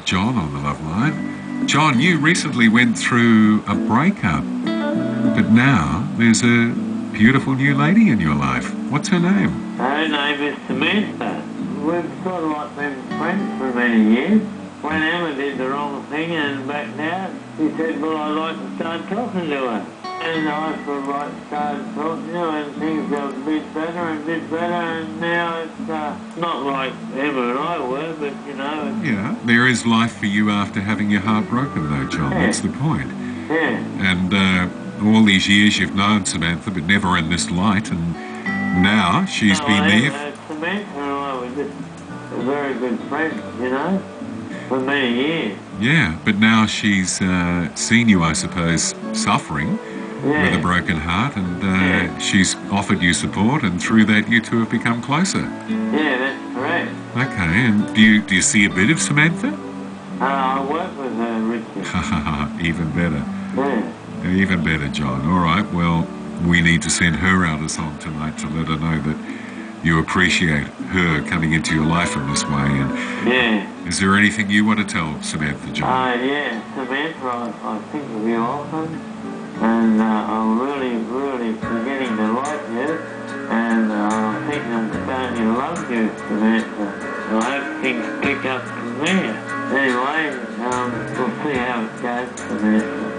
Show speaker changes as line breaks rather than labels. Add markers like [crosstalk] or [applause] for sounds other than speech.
have John on the love line. John, you recently went through a breakup, but now there's a beautiful new lady in your life. What's her name?
Her name is Samantha. We've sort of like been friends for many years. When Emma did the wrong thing and backed out, he said, well, I'd like to start talking to her. And I sort of like started talking to her and things got a bit better and a bit better and now it's uh, not like Emma and I were, but you know, it's,
Yeah, there is life for you after having your heart broken, though, John. That's the point.
yeah.
And uh, all these years you've known Samantha, but never in this light, and now she's
No,
been
I-
there.
uh, Samantha and I were just very good friends, you know, for many years.
Yeah, but now she's uh, seen you, I suppose, suffering
Yeah.
with a broken heart, and uh, she's offered you support, and through that, you two have become closer.
Yeah, that's correct.
Okay, and do you do you see a bit of Samantha?
Uh, I work with her, Richard. [laughs]
Even better.
Yeah.
Even better, John. All right, well, we need to send her out a song tonight to let her know that you appreciate her coming into your life in this way. And
Yeah.
is there anything you want to tell Samantha, John?
Uh, yeah, Samantha, I, I think of you often, and uh, I'm really, really beginning to like you, and uh, I think I'm starting to love you, Samantha. I hope things pick up from there. Anyway, um, we'll see how it goes, Samantha.